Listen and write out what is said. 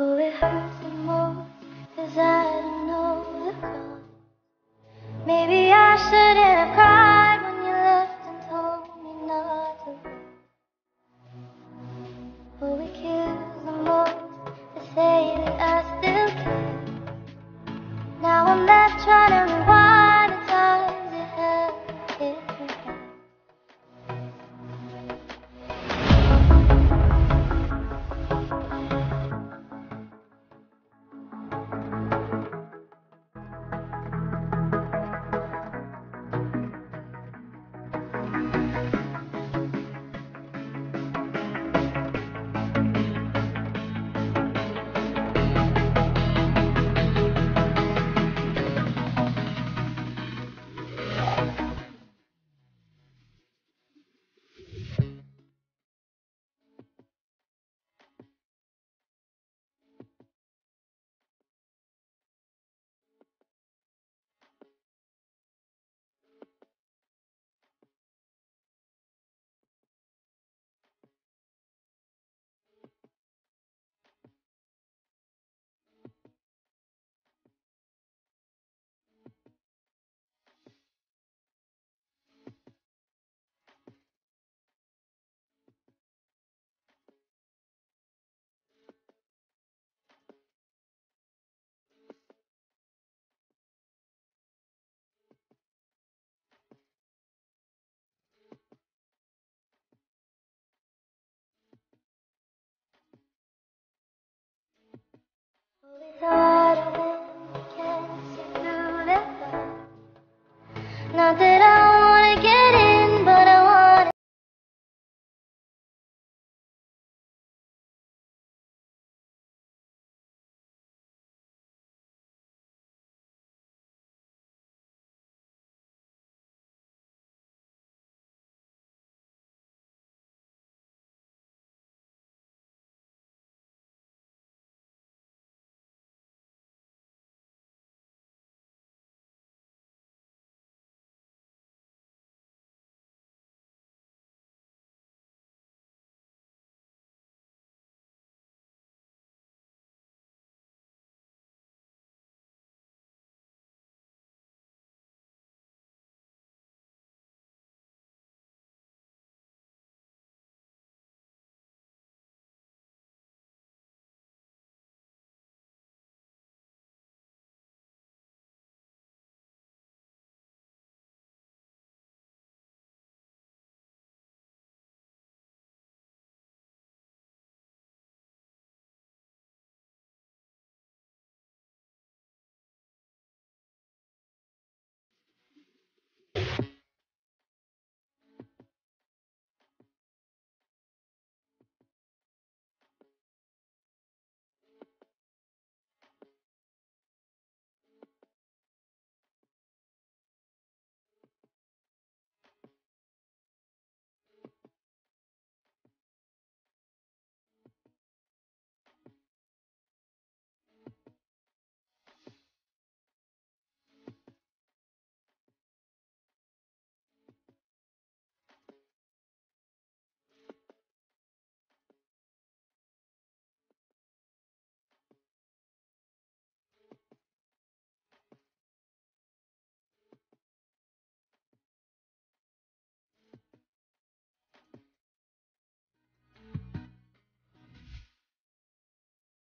Oh, it hurts the most cause I don't know the cause. Maybe I shouldn't have cried. 너들아.